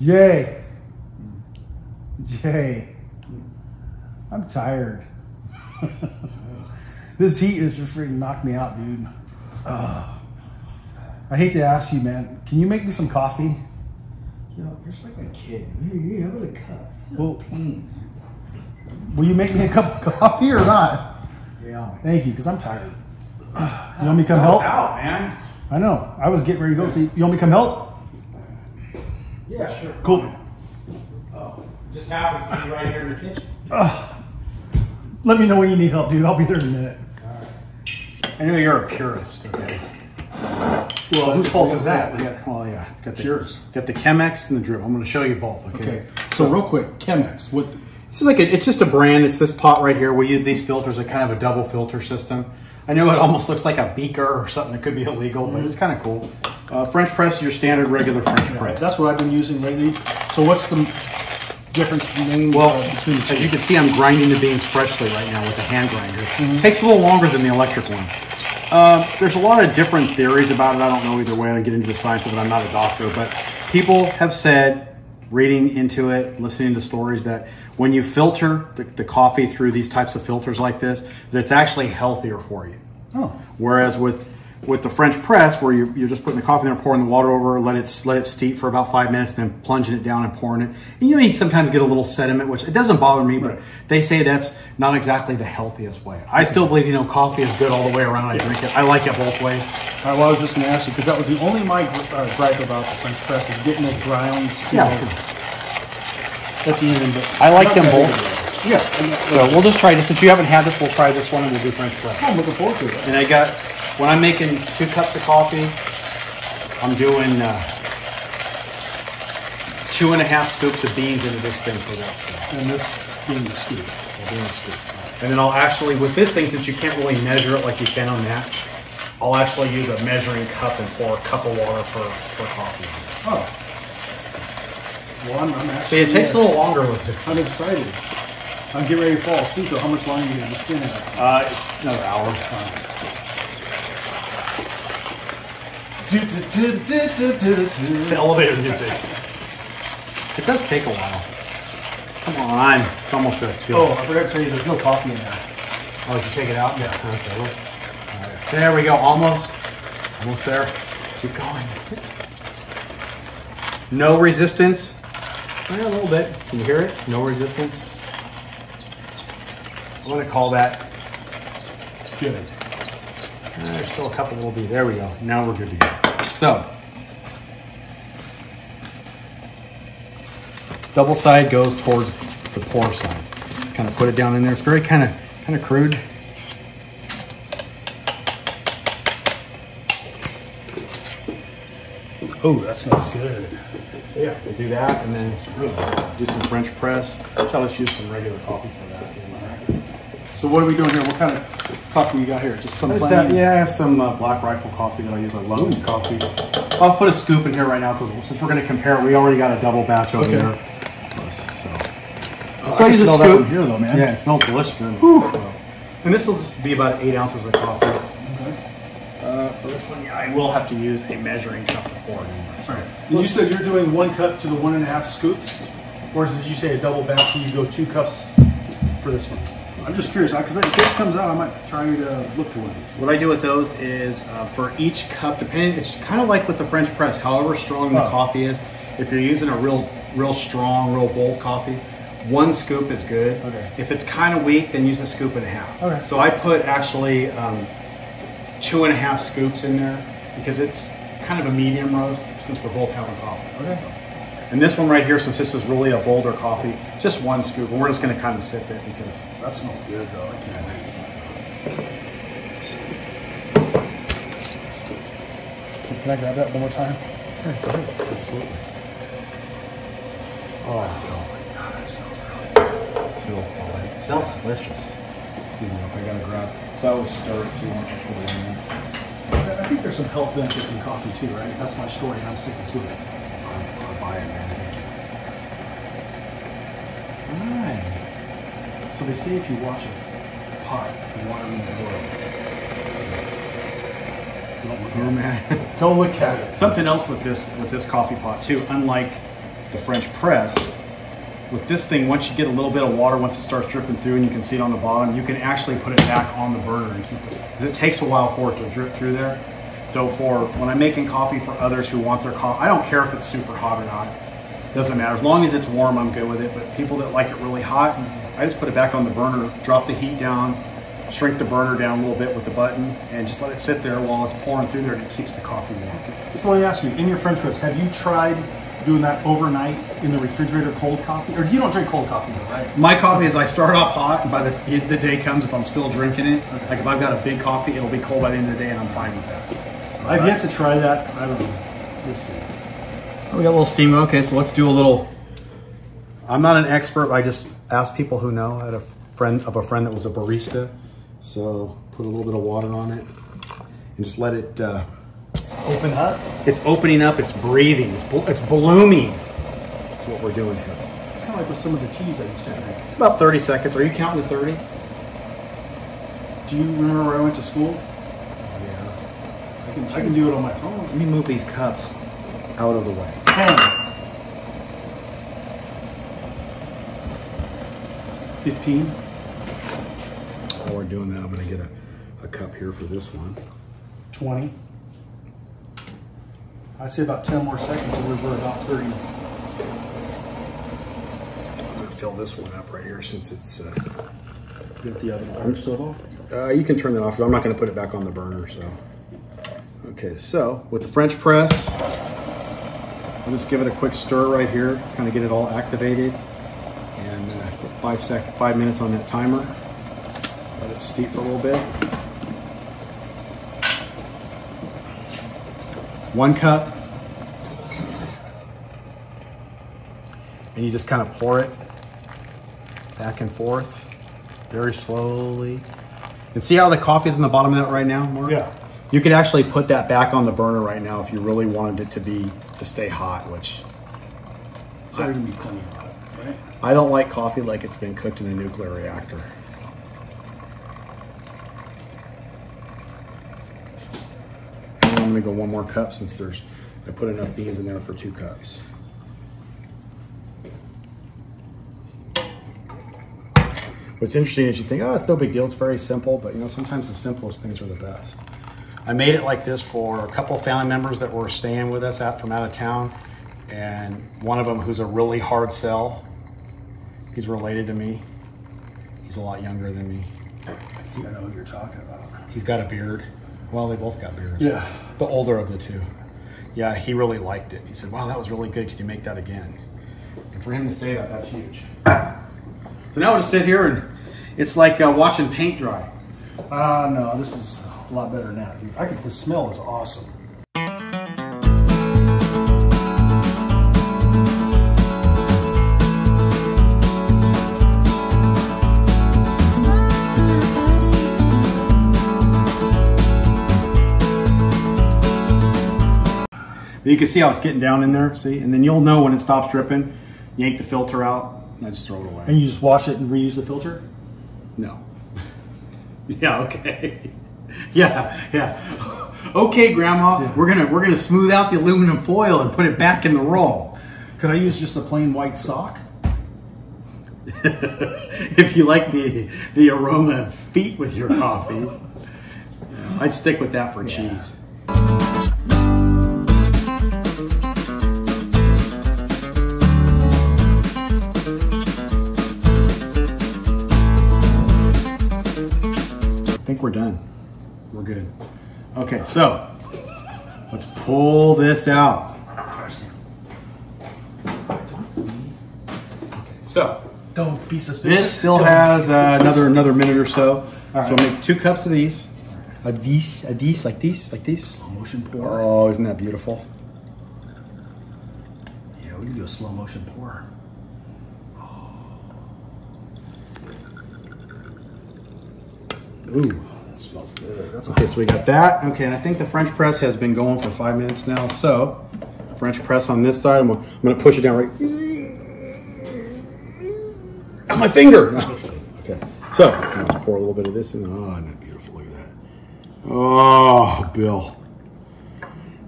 Jay. Jay. I'm tired. this heat is just freaking knocked me out, dude. Ugh. I hate to ask you, man. Can you make me some coffee? Yo, you're just like a kid. How about a cup? Well, will you make me a cup of coffee or not? Yeah. Thank you, because I'm tired. You want me to come help? out, man. I know. I was getting ready to go. So you want me to come help? Yeah, sure. Cool. Oh, it just happens to be right here in the kitchen. Uh, let me know when you need help, dude. I'll be there in a minute. I know you're a purist, okay? Well, whose fault is that? We got, well, yeah, it's got the, yours. Got the Chemex and the drip. I'm going to show you both, okay? Okay. So real quick, Chemex. What? This is like a, it's just a brand. It's this pot right here. We use these filters, a kind of a double filter system. I know it almost looks like a beaker or something that could be illegal, but mm-hmm. it's kind of cool. Uh, French press, your standard regular French press. That's what I've been using lately. So what's the difference main Well, uh, between the as you can see, I'm grinding the beans freshly right now with a hand grinder. Takes a little longer than the electric one. Um, there's a lot of different theories about it. I don't know either way. I get into the science of it. I'm not a doctor, but people have said, reading into it, listening to stories, that when you filter the, the coffee through these types of filters like this, that it's actually healthier for you. Oh, Whereas with with the French press, where you're, you're just putting the coffee in there, pouring the water over, let it let it steep for about five minutes, then plunging it down and pouring it. And you know, you sometimes get a little sediment, which it doesn't bother me, but they say that's not exactly the healthiest way. I still believe you know coffee is good all the way around. I drink it. I like it both ways. all right, well, I was just going to ask you because that was the only my uh, gripe about the French press is getting those grounds. you Yeah. know, at the end. But I like them both. big of a difference. Yeah, So we'll just try this. Since you haven't had this, we'll try this one and we'll do French press. I'm looking forward to it. And I got, when I'm making two cups of coffee, I'm doing uh, two and a half scoops of beans into this thing for that. So, And this being the scoop. a bean scoop. And then I'll actually, with this thing, since you can't really measure it like you can on that, I'll actually use a measuring cup and pour a cup of water for, per coffee. Oh. Well, I'm, I'm See, it takes a uh, little longer with this. I'm excited. I'm getting ready to fall asleep. Though. How much longer are you going to spin it? Uh, another hour. The elevator music. It does take a while. Come on, it's almost a. Oh, I forgot to tell you, there's no coffee in there. Oh, did you take it out? Yeah. Okay. Right. There we go. Almost. Almost there. Keep going. No resistance. Eh, a little bit. Can you hear it? No resistance. I'm going to call that Good. Uh, there's still a couple little bees. There we go. Now we're good to go. So, double side goes towards the pour side. Just kind of put it down in there. It's very kind of kind of crude. Oh, that smells good. So yeah, we do that, and then do some French press. I'll just use some regular coffee for that. So what are we doing here? What kind of coffee you got here? Just some I just plain? have- yeah, I have some uh, Black Rifle coffee that I use. I love this coffee. I'll put a scoop in here right now because since we're going to compare, we already got a double batch over Okay. there. So, Oh, so I I use a can that scoop from here, though, man. Yeah, it smells delicious. doesn't? So- And this will just be about eight ounces of coffee. Uh, for this one, yeah, I will have to use a measuring cup to pour it in. there. All right. And you said you're doing one cup to the one and a half scoops, or did you say a double batch and you go two cups for this one? I'm just curious because if it comes out, I might try to look for one of these. What I do with those is uh, for each cup, depending, it's kind of like with the French press. However strong the Oh. coffee is, if you're using a real, real strong, real bold coffee, one scoop is good. Okay. If it's kind of weak, then use a scoop and a half. Okay. So I put actually um, two and a half scoops in there because it's kind of a medium roast since we're both having coffee. Okay. And this one right here, since this is really a bolder coffee, just one scoop, and we're just going to kind of sip it because That smells good though. I can't wait. Can, can I grab that one more time? Yeah, go ahead. Absolutely. Oh, oh my god, that smells really good. Smells delicious. Smells delicious. Excuse me, I gotta grab. So I always stir it too once I put it in there. I think there's some health benefits in coffee too, right? That's my story, and I'm sticking to it. I'll, I'll buy it, man. Aye. So they say if you watch a pot, you want it in the world. So don't look Oh at it. man. Don't look at it. Something else with this with this coffee pot too, unlike the French press, with this thing, once you get a little bit of water, once it starts dripping through and you can see it on the bottom, you can actually put it back on the burner and keep it. Because it takes a while for it to drip through there. So for when I'm making coffee for others who want their coffee, I don't care if it's super hot or not. Doesn't matter. As long as it's warm, I'm good with it. But people that like it really hot, I just put it back on the burner, drop the heat down, shrink the burner down a little bit with the button, and just let it sit there while it's pouring through there and it keeps the coffee warm. So let me ask you, in your French press, have you tried doing that overnight in the refrigerator cold coffee? Or you don't drink cold coffee though, right? My coffee is I start off hot, and by the, the day comes, if I'm still drinking it, like if I've got a big coffee, it'll be cold by the end of the day, and I'm fine with that. I've yet to try that. I don't know. We'll see. Oh, we got a little steam. Okay, so let's do a little. I'm not an expert. I just asked people who know. I had a friend of a friend that was a barista, so put a little bit of water on it and just let it. Uh, Open up. it's opening up. It's breathing. It's, bl- it's blooming. That's what we're doing here. It's kind of like with some of the teas I used to drink. It's about 30 seconds. Are you counting to 30? Do you remember where I went to school? Yeah. I can, I can do it on my phone. Let me move these cups out of the way. 10. 15. While we're doing that, I'm going to get a, a cup here for this one. 20. I say about 10 more seconds and we're about 30. I'm going to fill this one up right here since it's. Uh, Get the other orange stuff off. Uh, you can turn that off. I'm not going to put it back on the burner. So, okay. So with the French press, I'll just give it a quick stir right here, kind of get it all activated, and uh, put five sec, five minutes on that timer. Let it steep for a little bit. One cup, and you just kind of pour it back and forth very slowly. And see how the coffee is in the bottom of that right now, Mark? Yeah. You could actually put that back on the burner right now if you really wanted it to be to stay hot, which gonna be plenty right? I don't like coffee like it's been cooked in a nuclear reactor. And I'm gonna go one more cup since there's I put enough beans in there for two cups. What's interesting is you think, oh, it's no big deal, it's very simple, but you know, sometimes the simplest things are the best. I made it like this for a couple of family members that were staying with us out from out of town, and one of them who's a really hard sell. He's related to me. He's a lot younger than me. I think I know who you're talking about. He's got a beard. Well, they both got beards. Yeah. The older of the two. Yeah, he really liked it. He said, wow, that was really good. Could you make that again? And for him to say that, that's huge. So now we'll just sit here and it's like uh, watching paint dry. Ah, no, this is a lot better now, dude. I could. The smell is awesome. But you can see how it's getting down in there, see? And then you'll know when it stops dripping. Yank the filter out, and I just throw it away. And you just wash it and reuse the filter. No. yeah, okay. yeah, yeah. Okay, Grandma, Yeah. we're gonna we're gonna smooth out the aluminum foil and put it back in the roll. Could I use just a plain white sock? if you like the the aroma of feet with your coffee, I'd stick with that for cheese. I think we're done. We're good. Okay, so let's pull this out. Okay, so Don't be suspicious. this still Don't. has uh, another another minute or so. All So right. I'll make two cups of these. A these, a these, like these, like these. slow motion pour. Oh, isn't that beautiful? Yeah, we can do a slow motion pour. Ooh. That smells good. That's Okay, so we got that. Okay, and I think the French press has been going for five minutes now. So, French press on this side. I'm gonna, I'm gonna push it down right. Got my finger. okay, so let's pour a little bit of this in. Oh, isn't that beautiful? Look at that. Oh, Bill.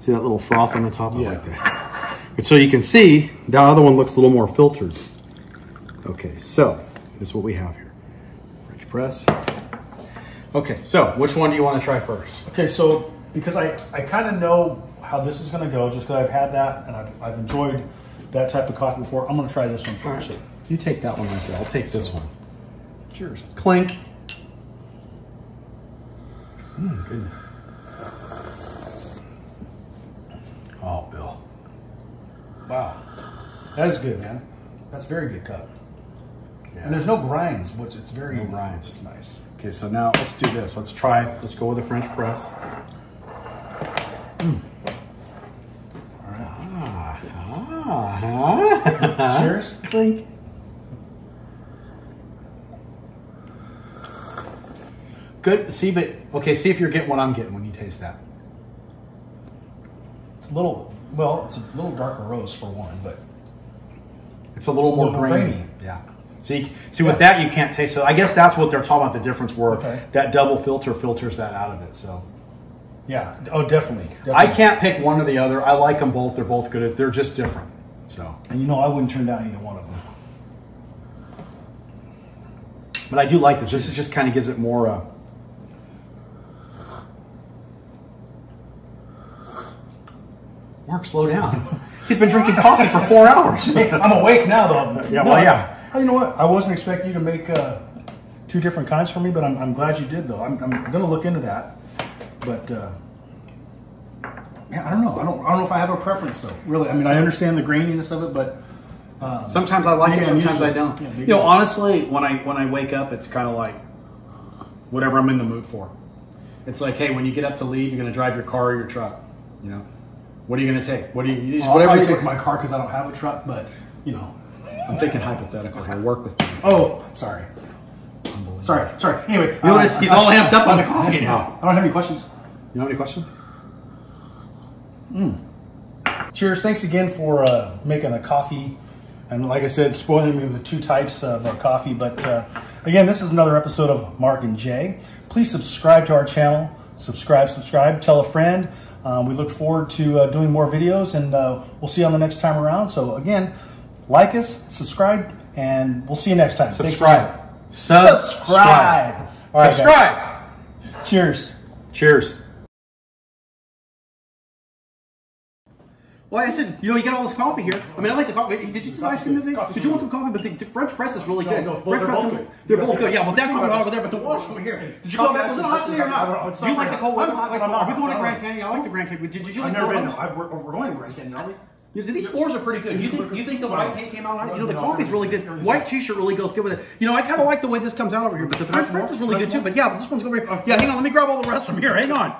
See that little froth on the top? I Yeah. like that. And so you can see that other one looks a little more filtered. Okay, so this is what we have here. French press. Okay, so which one do you want to try first? Okay, so because I, I kind of know how this is going to go, just because I've had that and I've, I've enjoyed that type of coffee before, I'm going to try this one first. You take that one right there. I'll take this one. Cheers. Clink. Mm, goodness. Oh, Bill. Wow. That is good, man. That's very good cup. Yeah. And there's no grinds, which it's very No grinds. It's nice. Okay, so now let's do this. Let's try. Let's go with the French press. Mm. Ah, ah, ah. Cheers. Clink. Good. See, but okay. See if you're getting what I'm getting when you taste that. It's a little well, it's a little darker roast for one, but It's a little more Little more grainy. grainy. Yeah. See, see with that you can't taste it. I guess that's what they're talking about. The difference where Okay. that double filter filters that out of it. So yeah. Oh, definitely. definitely. I can't pick one or the other. I like them both. They're both good. They're just different. So, And you know, I wouldn't turn down either one of them. but I do like this. This is just kind of gives it more. Uh, Mark, slow down. He's been drinking coffee for four hours. I'm awake now, though. Yeah, No, well, yeah. I- You know what? I wasn't expecting you to make uh, two different kinds for me, but I'm, I'm glad you did, though. I'm, I'm going to look into that. But uh, yeah, I don't know. I don't. I don't know if I have a preference, though. Really, I mean, I understand the graininess of it, but um, Sometimes I like it. Maybe I'm used Sometimes I don't. Yeah, you know, honestly, when I when I wake up, it's kind of like whatever I'm in the mood for. It's like, hey, when you get up to leave, you're going to drive your car or your truck. You know, what are you going to take? What do you, you just, whatever you take my car because I don't have a truck. But you know, I'm thinking hypothetical. here. work with me. oh, sorry, sorry, sorry. Anyway, You know, uh, he's all amped up on the coffee now. I don't have any questions. You know any questions? Cheers. Thanks again for uh, making a coffee. And like I said, spoiling me with the two types of uh, coffee. But uh, again, this is another episode of Mark and Jay. Please subscribe to our channel. Subscribe, subscribe. Tell a friend. Um, we look forward to uh, doing more videos, and uh, we'll see you on the next time around. So again, like us, subscribe, and we'll see you next time. Thanks Subscribe. again. Subscribe. Subscribe. All right, guys. Cheers. Cheers. Well, I said, you know, you get all this coffee here. I mean, I like the coffee. Did you see the ice cream the other day? Coffee's Did you want some coffee? But the, the French press is really No, good. no, both- French they're press both good. They're both good. Yeah, well, that you coffee got- over there, but the wash over here. Did you go back? has Was it to- hot today or not? Don't- you like the very cold hot. weather? I'm- Like, I'm not- Are we going to I'm Grand not- Canyon? I like the Grand Canyon. Did, did you like I've never been. cold though. We're, we're going to Grand Canyon, aren't we? These floors are pretty good. You think you think the white paint came out? right? You know the coffee's really good. White t-shirt really goes good with it. You know I kind of like the way this comes out over here, but the French press is really good too. But yeah, but this one's here. Yeah, hang on. Let me grab all the rest from here. Hang on.